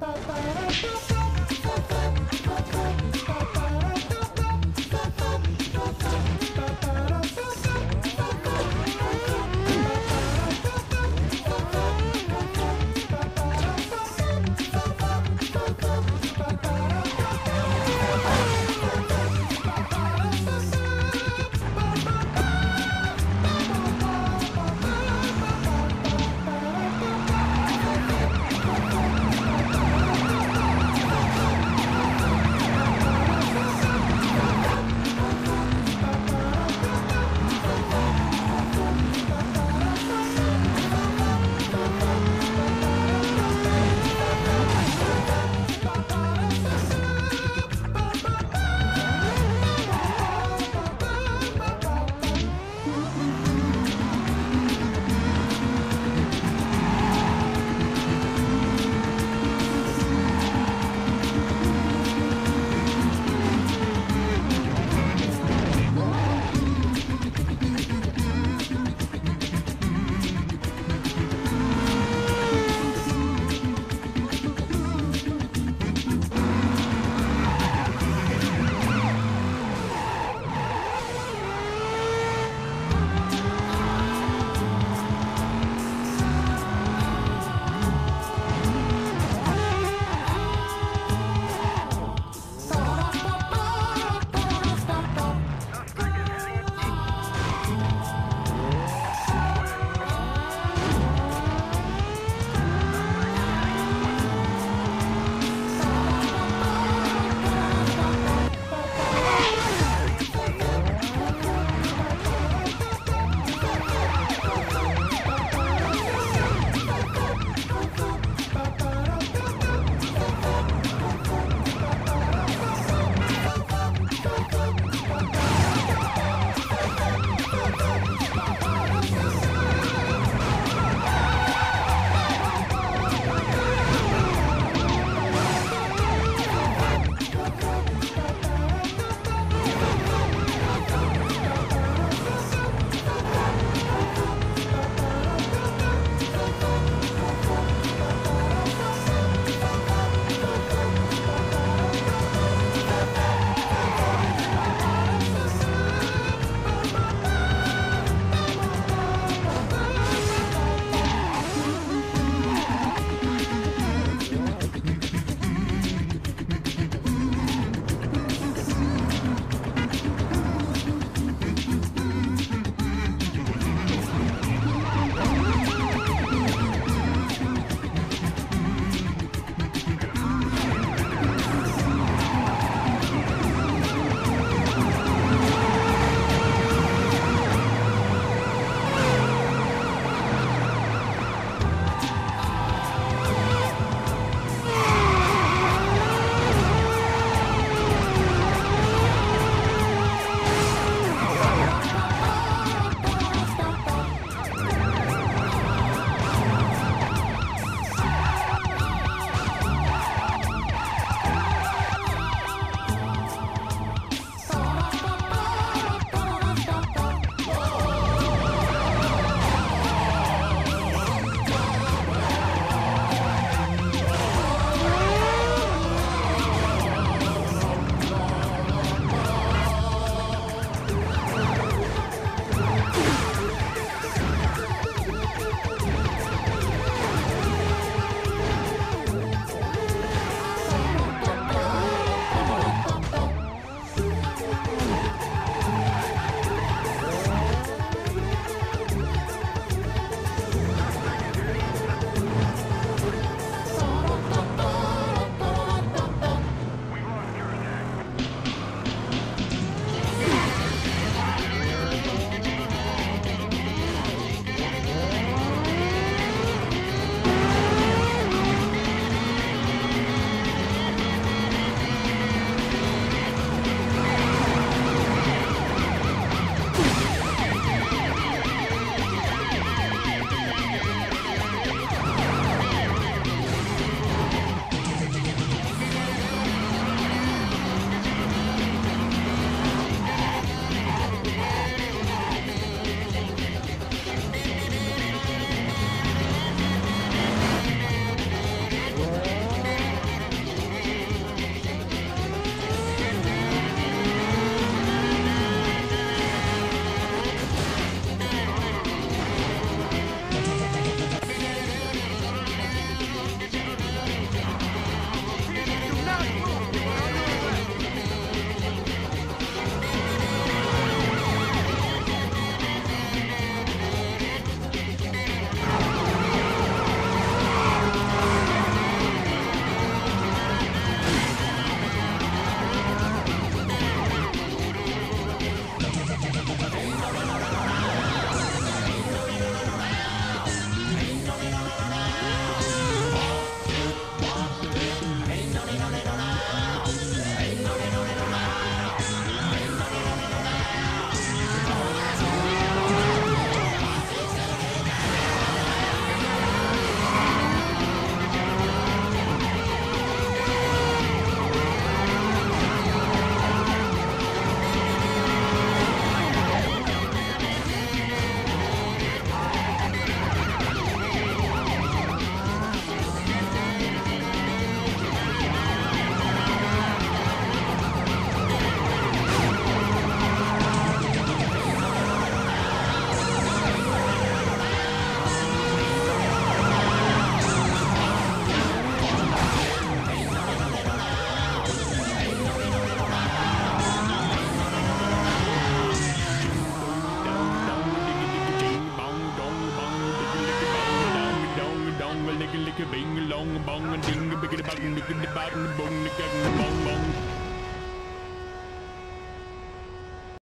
Bye-bye.